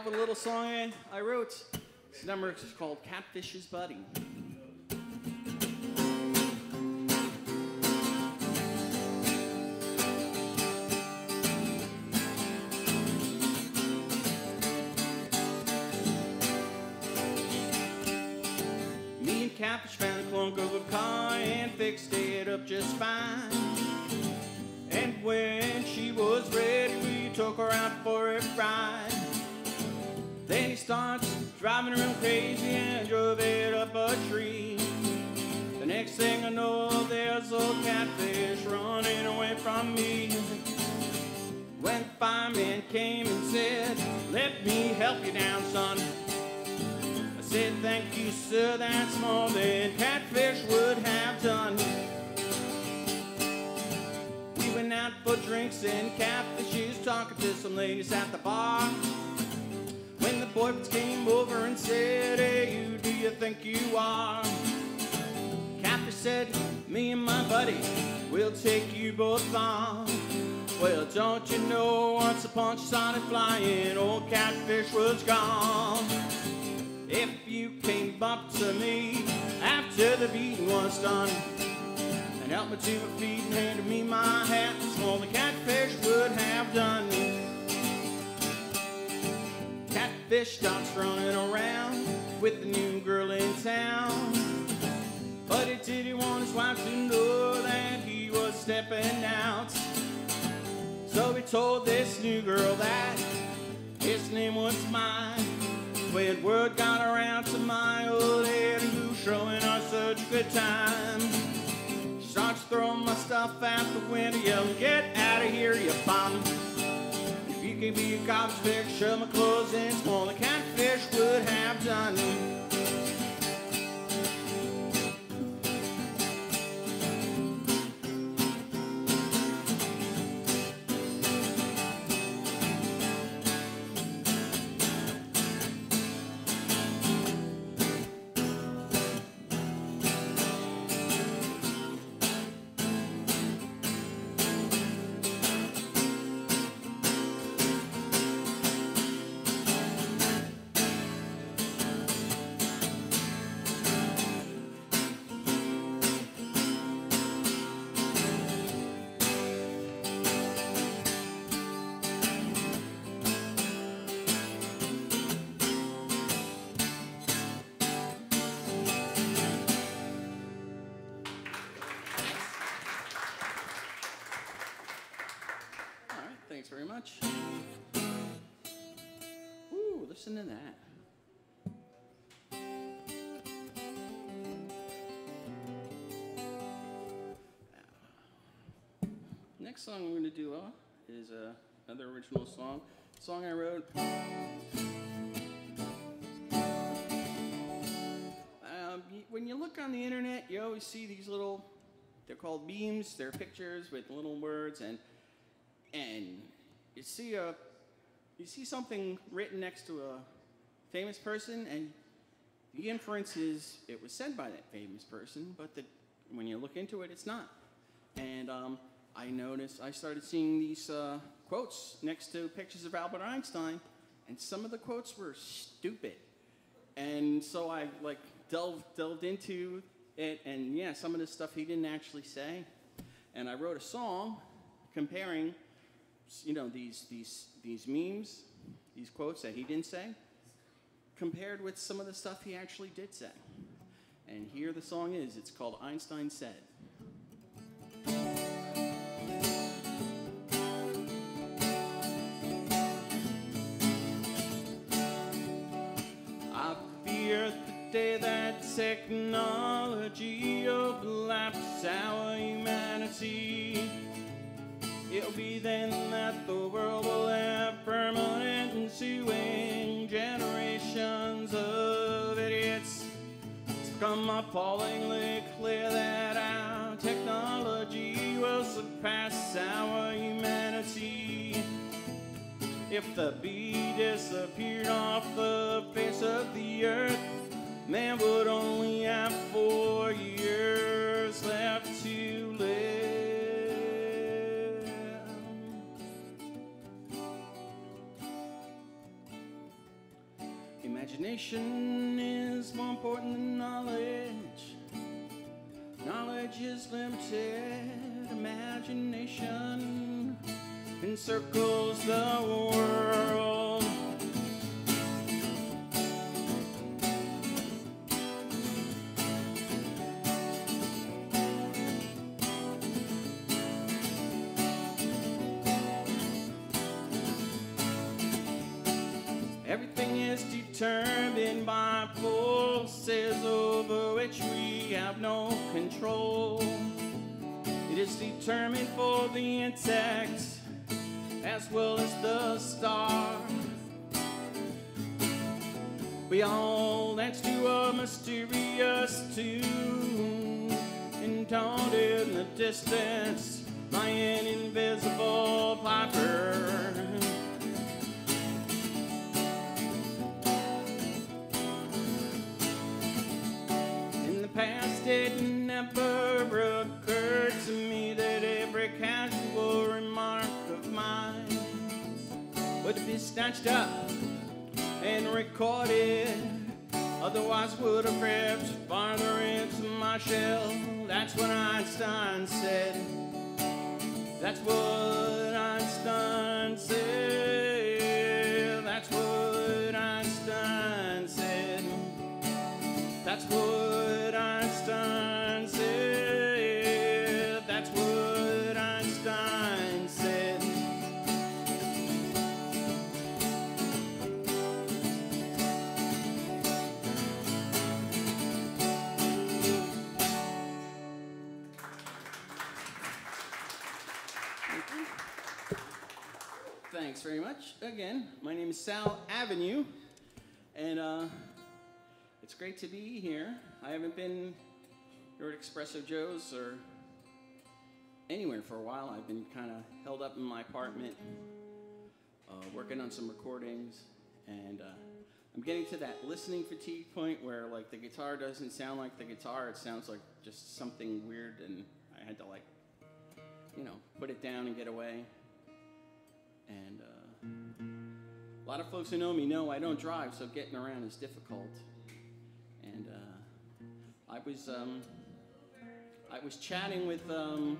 off with a little song I wrote. This number is called Catfish's Buddy. Me and Catfish found a clunk of a car and fixed it up just fine. And when she was ready, we took her out for a ride. Then he starts driving around crazy and drove it up a tree. The next thing I know, there's a catfish running away from me. When fireman came and said, Let me help you down, son. I said, Thank you, sir, that's more than catfish would have done. We went out for drinks and catfishes, talking to some ladies at the bar. The boys came over and said, Hey, who do you think you are? Catfish said, Me and my buddy, we'll take you both on. Well, don't you know, once upon she started flying, old catfish was gone. If you came up to me after the beating was done, and helped me to my feet and handed me my hat, it's all the catfish would have done. Catfish starts running around with the new girl in town. But he didn't want his wife to know that he was stepping out. So he told this new girl that his name was mine. When word got around to my old lady who's showing us such a good time. She starts throwing my stuff out the window, yelling, Get out of here, you bum. If me a garbage fish, shove my clothes in small, the catfish listen to that. Next song we're going to do uh, is uh, another original song. Song I wrote. Um, when you look on the internet, you always see these little, they're called memes. They're pictures with little words, and and you see a you see something written next to a famous person and the inference is it was said by that famous person but the, when you look into it it's not. And um, i noticed i started seeing these uh, quotes next to pictures of albert einstein and some of the quotes were stupid. And so i like delved delved into it and yeah some of the stuff he didn't actually say. And i wrote a song comparing you know these these these memes, these quotes that he didn't say, compared with some of the stuff he actually did say. And here the song is. It's called Einstein Said. I fear the day that technology overlaps our humanity. It'll be then that the world will have permanent ensuing generations of idiots. It's become appallingly clear that our technology will surpass our humanity. If the bee disappeared off the face of the earth, man would only have four years left to Imagination is more important than knowledge. Knowledge is limited. Imagination encircles the world. Everything is determined by forces over which we have no control. It is determined for the insect as well as the star. We all dance to a mysterious tune, intoned in the distance by an invisible piper. Past, it never occurred to me that every casual remark of mine would be snatched up and recorded. Otherwise, would have crept farther into my shell. That's what Einstein said. That's what Einstein said. That's what Einstein said. That's what Einstein said. Thanks very much. Again, my name is Sal AveNU, and uh, it's great to be here. I haven't been here at Espresso Joe's or anywhere for a while. I've been kind of held up in my apartment, uh, working on some recordings, and uh, I'm getting to that listening fatigue point where like the guitar doesn't sound like the guitar; it sounds like just something weird, and I had to like, you know, put it down and get away. And uh, a lot of folks who know me know I don't drive, so getting around is difficult. I was um, I was chatting with um,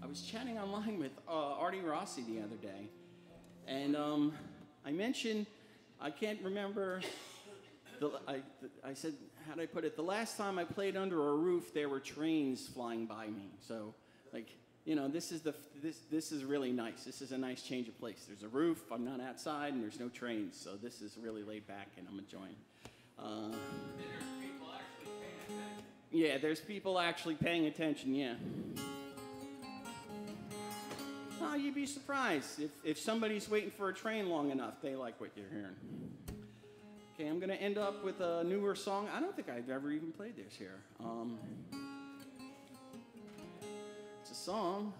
I was chatting online with uh, Artie Rossi the other day, and um, I mentioned I can't remember. The, I, I said, how did I put it? The last time I played under a roof, there were trains flying by me. So, like, you know, this is the this this is really nice. This is a nice change of place. There's a roof. I'm not outside, and there's no trains. So this is really laid back, and I'm enjoying. Uh, yeah, there's people actually paying attention. Yeah. Oh, you'd be surprised if, if somebody's waiting for a train long enough, they like what you're hearing. Okay, I'm gonna end up with a newer song. I don't think I've ever even played this here. Um, it's a song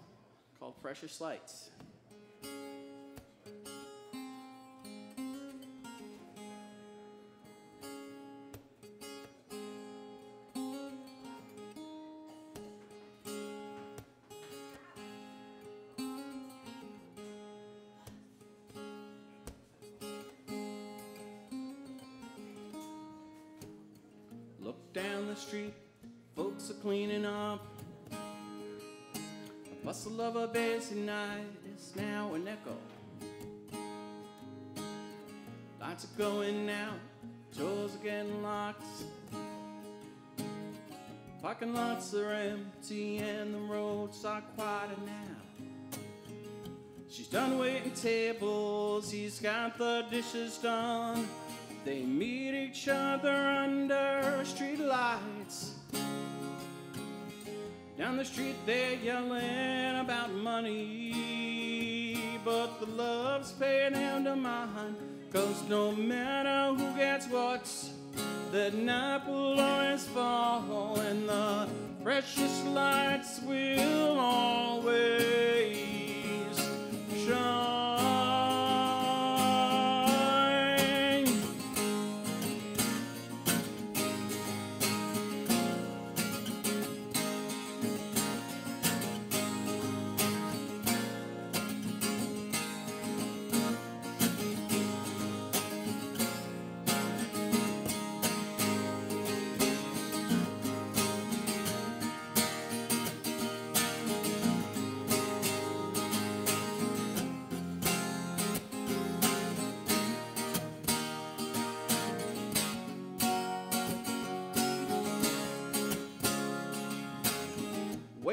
called Precious Lights. Down the street, folks are cleaning up. The bustle of a busy night is now an echo. Lights are going out, doors are getting locked. Parking lots are empty and the roads are quieter now. She's done waiting tables, he's got the dishes done. They meet each other under street lights. Down the street they're yelling about money, but the love's paying him to mine. Cause no matter who gets what, the night will always fall, and the precious lights will always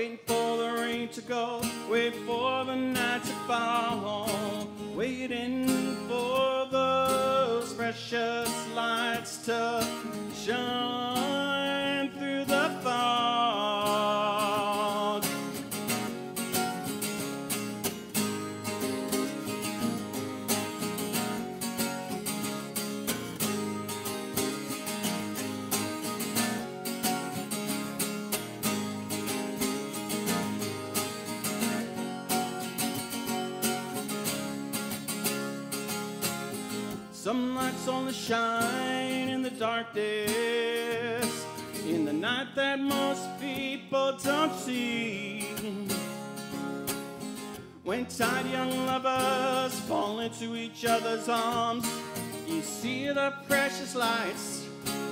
waiting for the rain to go, waiting for the night to fall, waiting for those precious lights to shine Some lights only shine in the darkness, in the night that most people don't see. When tired young lovers fall into each other's arms, you see the precious lights,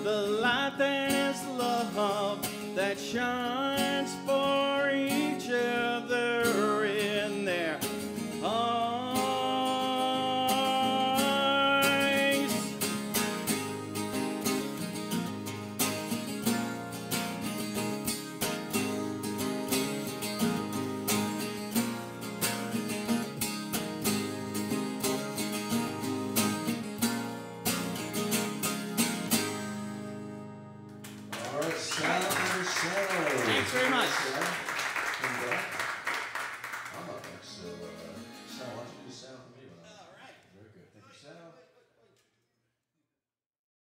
the light that is love that shines for each other Sal.